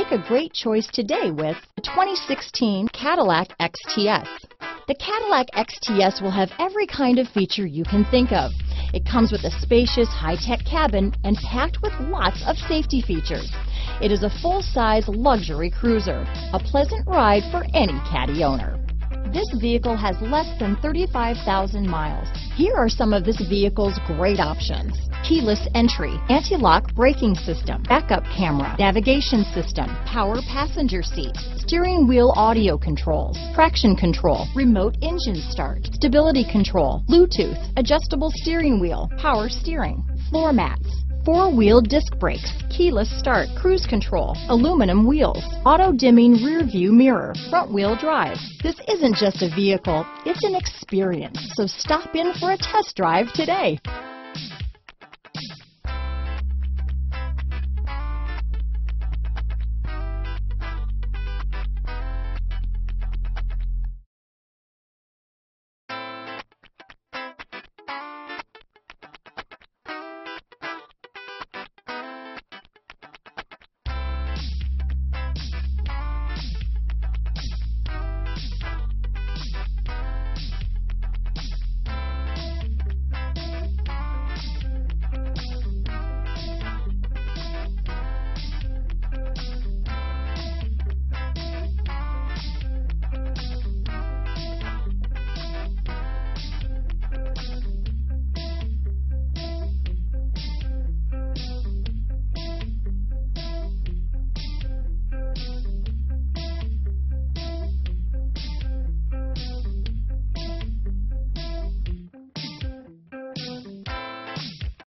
Make a great choice today with the 2016 Cadillac XTS. The Cadillac XTS will have every kind of feature you can think of. It comes with a spacious, high-tech cabin and packed with lots of safety features. It is a full-size luxury cruiser, a pleasant ride for any caddy owner. This vehicle has less than 35,000 miles. Here are some of this vehicle's great options. Keyless entry, anti-lock braking system, backup camera, navigation system, power passenger seat, steering wheel audio controls, traction control, remote engine start, stability control, Bluetooth, adjustable steering wheel, power steering, floor mats, four-wheel disc brakes, keyless start, cruise control, aluminum wheels, auto-dimming rear view mirror, front wheel drive. This isn't just a vehicle, it's an experience. So stop in for a test drive today.